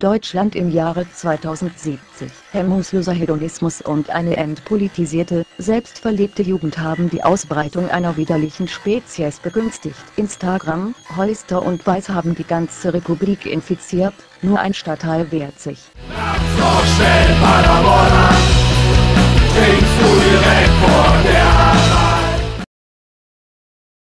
Deutschland im Jahre 2070. Hemmungsloser Hedonismus und eine entpolitisierte, selbstverlebte Jugend haben die Ausbreitung einer widerlichen Spezies begünstigt. Instagram, Hollister und Weiß haben die ganze Republik infiziert, nur ein Stadtteil wehrt sich. So schnell,